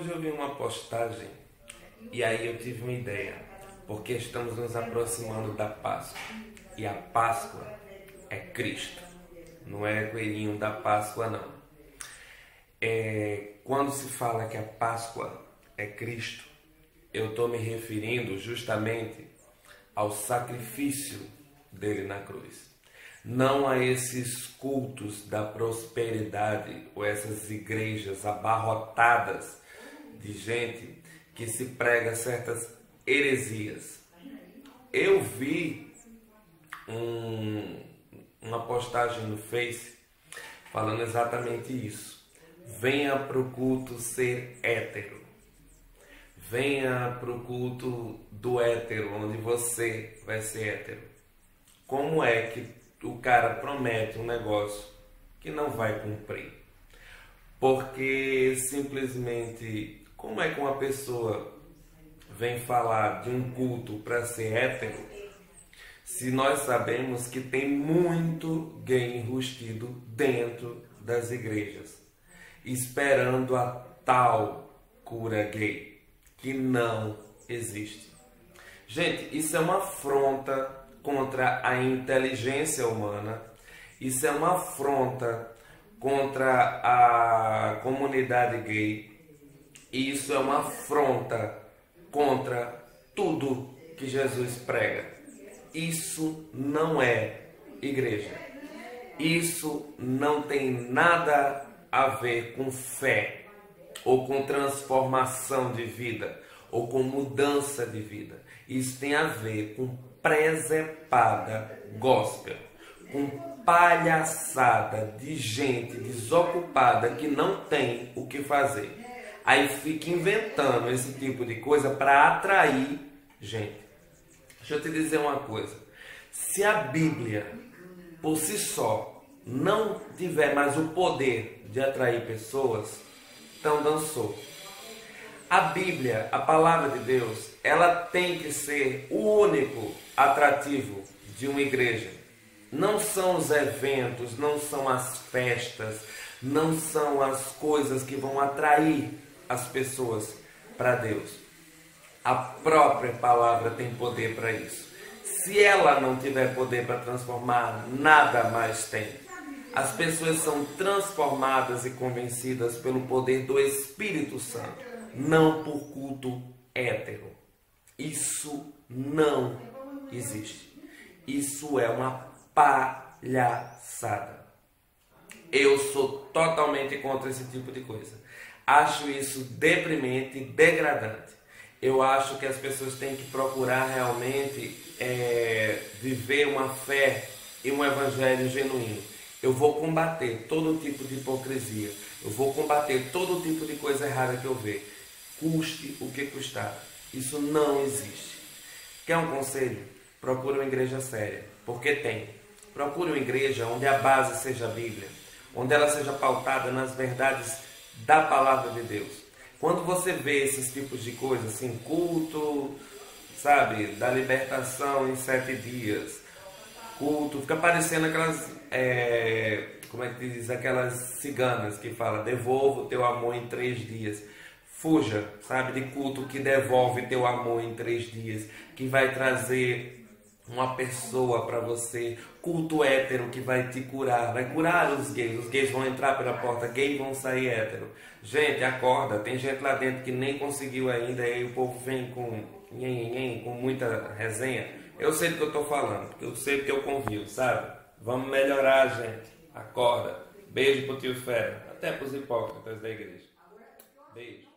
hoje eu vi uma postagem e aí eu tive uma ideia, porque estamos nos aproximando da Páscoa. E a Páscoa é Cristo, não é coelhinho da Páscoa não. É, quando se fala que a Páscoa é Cristo, eu estou me referindo justamente ao sacrifício dele na cruz. Não a esses cultos da prosperidade ou essas igrejas abarrotadas de gente que se prega certas heresias. Eu vi um, uma postagem no Face falando exatamente isso. Venha para o culto ser hétero. Venha para o culto do hétero, onde você vai ser hétero. Como é que o cara promete um negócio que não vai cumprir. Porque simplesmente, como é que uma pessoa vem falar de um culto para ser hétero, se nós sabemos que tem muito gay enrustido dentro das igrejas, esperando a tal cura gay, que não existe. Gente, isso é uma afronta contra a inteligência humana, isso é uma afronta contra a comunidade gay, e isso é uma afronta contra tudo que Jesus prega. Isso não é igreja. Isso não tem nada a ver com fé, ou com transformação de vida, ou com mudança de vida. Isso tem a ver com presepada gospel, com palhaçada de gente desocupada que não tem o que fazer. Aí fica inventando esse tipo de coisa para atrair gente. Deixa eu te dizer uma coisa. Se a Bíblia por si só não tiver mais o poder de atrair pessoas, então dançou. A Bíblia, a palavra de Deus, ela tem que ser o único atrativo de uma igreja. Não são os eventos, não são as festas, não são as coisas que vão atrair as pessoas para Deus. A própria palavra tem poder para isso. Se ela não tiver poder para transformar, nada mais tem. As pessoas são transformadas e convencidas pelo poder do Espírito Santo, não por culto hétero. Isso não existe. Isso é uma palhaçada. Eu sou totalmente contra esse tipo de coisa. Acho isso deprimente, degradante. Eu acho que as pessoas têm que procurar realmente é, viver uma fé e um evangelho genuíno. Eu vou combater todo tipo de hipocrisia. Eu vou combater todo tipo de coisa errada que eu ver. Custe o que custar. Isso não existe. Quer um conselho? Procure uma igreja séria, porque tem. Procure uma igreja onde a base seja a Bíblia, onde ela seja pautada nas verdades da palavra de Deus. Quando você vê esses tipos de coisas, assim, culto, sabe, da libertação em sete dias, culto, fica parecendo aquelas, é, como é que diz, aquelas ciganas que fala, devolvo teu amor em três dias. Fuja, sabe, de culto que devolve teu amor em três dias, que vai trazer uma pessoa para você, culto hétero que vai te curar, vai curar os gays. Os gays vão entrar pela porta, gays vão sair hétero. Gente, acorda, tem gente lá dentro que nem conseguiu ainda, e aí o povo vem com, com muita resenha. Eu sei do que eu estou falando, eu sei do que eu convivo, sabe? Vamos melhorar, gente. Acorda. Beijo pro tio Fera, até pros hipócritas da igreja. Beijo.